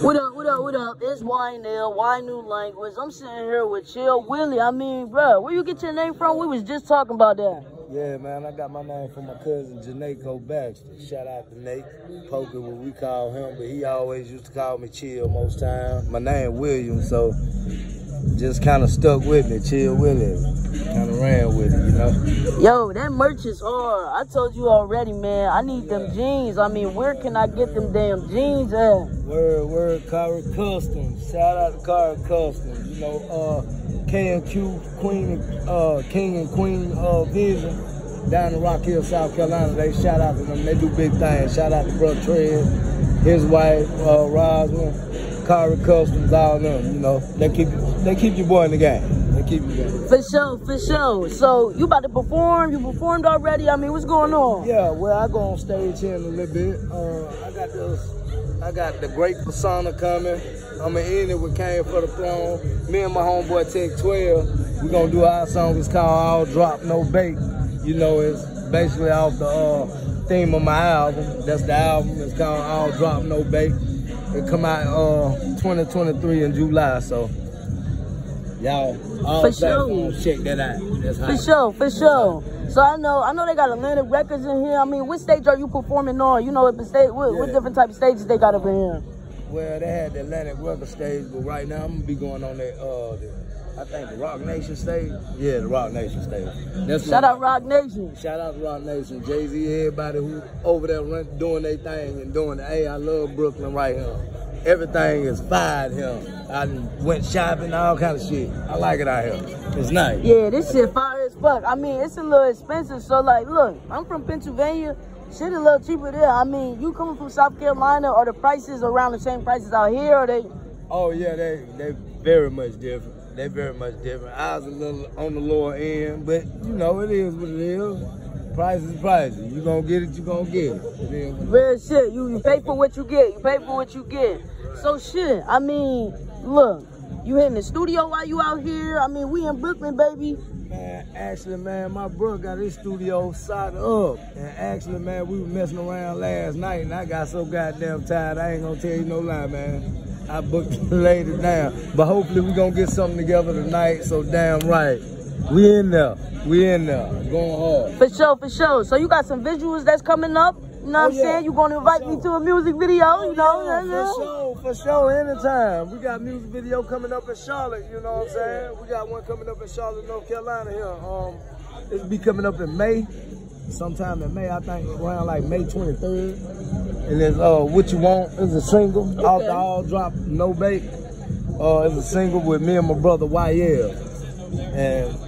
What up, what up, what up? It's YNL, Y New Language. I'm sitting here with Chill Willy. I mean, bro, where you get your name from? We was just talking about that. Yeah, man, I got my name from my cousin Janeco Baxter. Shout out to Nate Poker, what we call him, but he always used to call me Chill most time. My name William, so just kind of stuck with me, Chill Willy. Kind of ran with it, you know. Yo, that merch is hard. I told you already, man. I need them jeans. I mean, where can I get them damn jeans at? Word, word, Cara Customs. Shout out to Cara Customs. You know, uh, K and Q Queen, uh, King and Queen uh, Vision down in Rock Hill, South Carolina. They shout out to them. They do big things. Shout out to Bro Trez, his wife, uh, Roswell, Cara Customs, all of them. You know, they keep they keep your boy in the game. Keep you. For sure, for sure. So you about to perform? You performed already? I mean, what's going on? Yeah, well, I go on stage here in a little bit. Uh, I got this. I got the great persona coming. I'm gonna end it with Came for the Throne. Me and my homeboy Tech 12. We're gonna do our song. It's called All Drop No Bait. You know, it's basically off the uh, theme of my album. That's the album. It's called All Drop No Bait. It come out uh 2023 in July. So y'all all For sure. check that out. That's For sure, for sure. So I know, I know they got Atlantic Records in here. I mean, what stage are you performing on? You know, what, the stage, what, what different type of stages they got up in here? Well, they had the Atlantic Record stage, but right now I'm gonna be going on that. Uh, the, I think the Roc Nation stage. Yeah, the Roc Nation stage. That's Shout out Roc Nation. Shout out to Roc Nation, Jay Z, everybody who over there run, doing their thing and doing it. Hey, I love Brooklyn right here. Everything is fine here. I went shopping, all kind of shit. I like it out here. It's nice. Yeah, this shit fire as fuck. I mean, it's a little expensive. So like, look, I'm from Pennsylvania. Shit a little cheaper there. I mean, you coming from South Carolina, are the prices around the same prices out here? Or they? Oh yeah, they they very much different. They very much different. I was a little on the lower end, but you know it is what it is. Price is price. You gonna get it, you gonna get it. It is what it is. Real shit. You, you pay for what you get. You pay for what you get. So shit. I mean, look, you hitting the studio while you out here. I mean, we in Brooklyn, baby. Man, actually, man, my brother got his studio side up. And actually, man, we were messing around last night and I got so goddamn tired, I ain't gonna tell you no lie, man. I booked it later down. But hopefully we gonna get something together tonight, so damn right. We in there. We in there. Going hard. For sure, for sure. So you got some visuals that's coming up. You know what Oh, I'm yeah. saying? You gonna invite me to a music video? you know? yeah, for sure, for sure, anytime. We got music video coming up in Charlotte, you know what I'm saying? We got one coming up in Charlotte, North Carolina here. Um, it'll be coming up in May, sometime in May, I think around like May 23rd. And it's uh, What You Want is a single, off the all drop, no bake. Uh, it's a single with me and my brother YL. And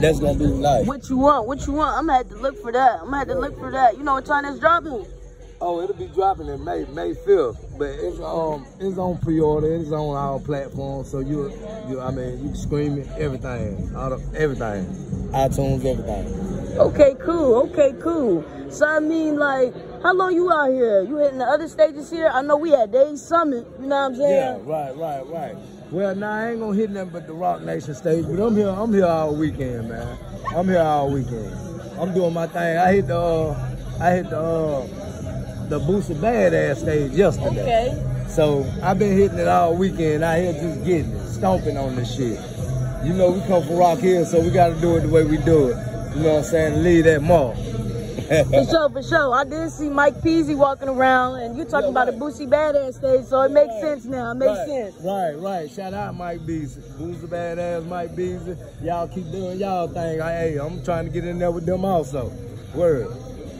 that's gonna be nice. What you want? What you want? I'm gonna have to look for that. I'm gonna have to look for that. You know what time that's dropping? Oh, it'll be dropping in May, May 5th. But it's um it's on pre-order, it's on our platform, so you you I mean you it, everything. All the, everything. iTunes, everything. Okay, cool. Okay, cool. So I mean, like, how long you out here? You hitting the other stages here? I know we had Day Summit. You know what I'm saying? Yeah, right, right, right. Well nah, I ain't gonna hit nothing but the Roc Nation stage, but I'm here, I'm here all weekend, man. I'm here all weekend. I'm doing my thing. I hit the uh, I hit the uh, the Boosie Badazz stage yesterday. Okay. So I've been hitting it all weekend. I here just getting it, stomping on this shit. You know, we come from Rock Hill, so we gotta do it the way we do it. You know what I'm saying? Leave that mark. For sure, for sure. I did see Mike Peasy walking around, and you talking Yeah, about a. Boosie Badazz stage, so it makes sense now. It makes right, sense. Right, right. Shout out Mike Beasley. Who's the badass Mike Beasley? Y'all keep doing y'all thing. I, hey, I'm trying to get in there with them also. Word.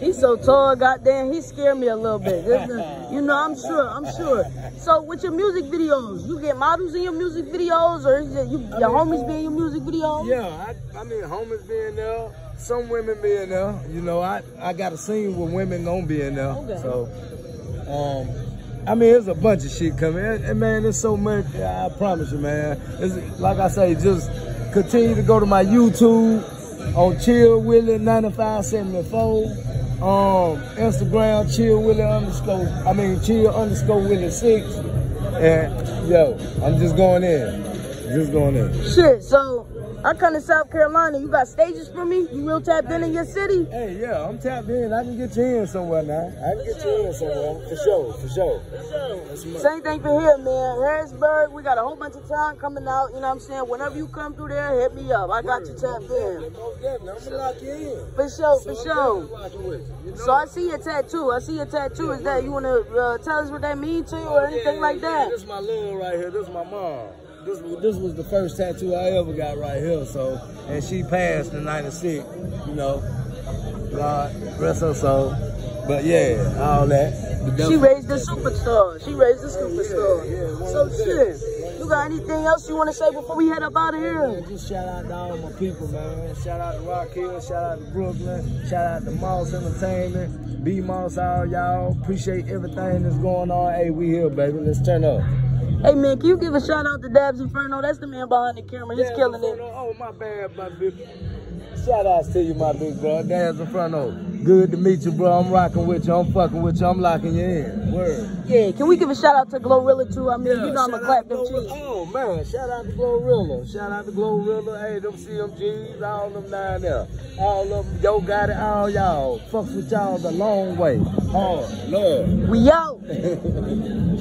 He's so tall, goddamn. He scared me a little bit. Is- you know, I'm sure. I'm sure. So, with your music videos, you get models in your music videos, or is it you, your mean, homies uh, be in your music videos? Yeah, I, I mean, homies being there, some women being there. You know, I, I got a scene with women gonna be in there. Okay. So, um, I mean, there's a bunch of shit coming. And, and, man, there's so much. I promise you, man. It's, like I say, just continue to go to my YouTube on Chill Willy 9574. Um, Instagram Chill Willy underscore. I mean Chill underscore Willie six. And yo, I'm just going in. Just going in. Shit. So, I come to South Carolina. You got stages for me? You real tapped in in your city? Hey, yeah, I'm tapped in. I can get you in somewhere now. I can get you in somewhere. For sure, for sure. That's my- Same thing for here, man. Harrisburg, we got a whole bunch of time coming out. You know what I'm saying? Whenever you come through there, hit me up. I got you tapped in. Most definitely. I'm gonna lock you in. For sure, for So I'm sure. definitely rocking with you, you know? So I see your tattoo. I see your tattoo. Is that you wanna uh, tell us what that means to you or anything Yeah, like that? This is my little right here. This is my mom. This was, this was the first tattoo I ever got right here. So, and she passed in '96. You know, God rest her soul. But yeah, all that. She raised a superstar. She raised a yeah, superstar. yeah, So one shit. You got anything else you wanna say before we head up out of Yeah, here? just shout out to all my people, man. Shout out to Rock Hill, shout out to Brooklyn, shout out to Moss Entertainment, B Moss, all y'all. Appreciate everything that's going on. Hey, we here, baby. Let's turn up. Hey man, can you give a shout out to Dabs Inferno? That's the man behind the camera. He's Daz killing it. Inferno. Oh, my bad, my big. Shout outs to you, my big bro. Daz Inferno. Good to meet you, bro. I'm rocking with you. I'm fucking with you. I'm locking you in. Word. Yeah, can we give a shout out to Glorilla too? I mean, you know I'ma clap them cheeks. Oh, man. Shout out to Glorilla. Shout out to Glorilla. Hey, them CMGs, all them down there. All of them. Yo got it, all y'all. Fucks with y'all the long way. Hard. Love. We out.